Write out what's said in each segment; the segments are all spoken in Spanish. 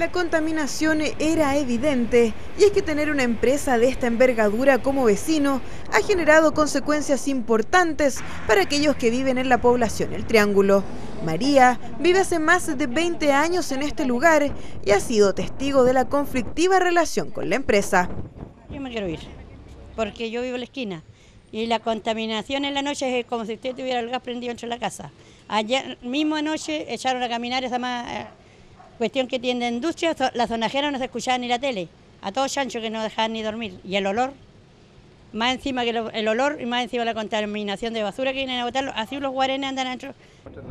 La contaminación era evidente y es que tener una empresa de esta envergadura como vecino ha generado consecuencias importantes para aquellos que viven en la población El Triángulo. María vive hace más de 20 años en este lugar y ha sido testigo de la conflictiva relación con la empresa. Yo me quiero ir, porque yo vivo en la esquina y la contaminación en la noche es como si usted tuviera el gas prendido dentro de la casa. Ayer mismo anoche echaron a caminar esa más cuestión que tiene industria, la zonajera no se escuchaba ni la tele, a todos chanchos que no dejaban ni dormir. Y el olor, más encima que el olor y más encima la contaminación de basura que vienen a botarlo, así los guarenes andan dentro.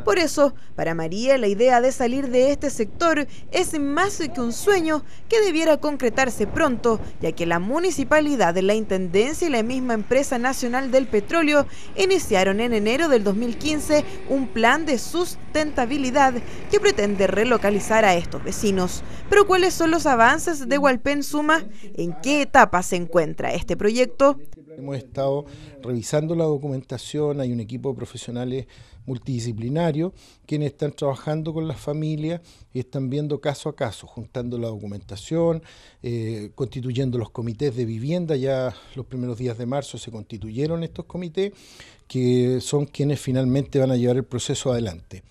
Por eso, para María, la idea de salir de este sector es más que un sueño que debiera concretarse pronto, ya que la municipalidad, la intendencia y la misma empresa nacional del petróleo iniciaron en enero del 2015 un plan de sustentabilidad que pretende relocalizar a estos vecinos. Pero ¿cuáles son los avances de Hualpén Suma? ¿En qué etapa se encuentra este proyecto? Hemos estado revisando la documentación, hay un equipo de profesionales multidisciplinarios quienes están trabajando con las familias y están viendo caso a caso, juntando la documentación, eh, constituyendo los comités de vivienda. Ya los primeros días de marzo se constituyeron estos comités, que son quienes finalmente van a llevar el proceso adelante.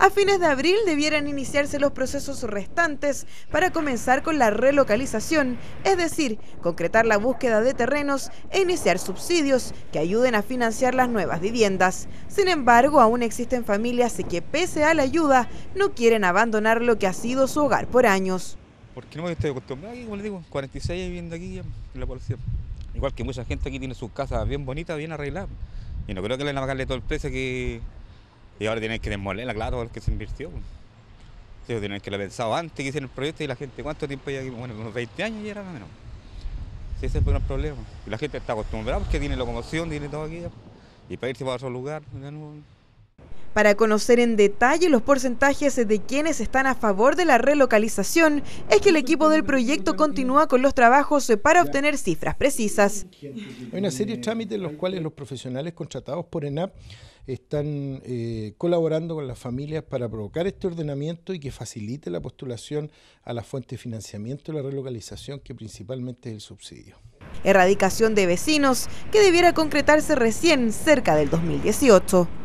A fines de abril debieran iniciarse los procesos restantes para comenzar con la relocalización, es decir, concretar la búsqueda de terrenos e iniciar subsidios que ayuden a financiar las nuevas viviendas. Sin embargo, aún existen familias que pese a la ayuda no quieren abandonar lo que ha sido su hogar por años. Porque no estoy acostumbrado aquí, como les digo, 46 viviendo aquí en la policía. Igual que mucha gente aquí tiene sus casas bien bonitas, bien arregladas. Y no creo que le van a pagarle todo el precio que y ahora tienen que demolerla, claro, que se invirtió. Sí, tienen que haber pensado antes que hicieron el proyecto y la gente, ¿cuánto tiempo ya? Bueno, unos 20 años ya era menos. Sí, ese es el problema. Y la gente está acostumbrada porque tiene locomoción, tiene todo aquí. Y para irse para otro lugar, para conocer en detalle los porcentajes de quienes están a favor de la relocalización, es que el equipo del proyecto continúa con los trabajos para obtener cifras precisas. Hay una serie de trámites en los cuales los profesionales contratados por ENAP están eh, colaborando con las familias para provocar este ordenamiento y que facilite la postulación a la fuente de financiamiento de la relocalización, que principalmente es el subsidio. Erradicación de vecinos que debiera concretarse recién cerca del 2018.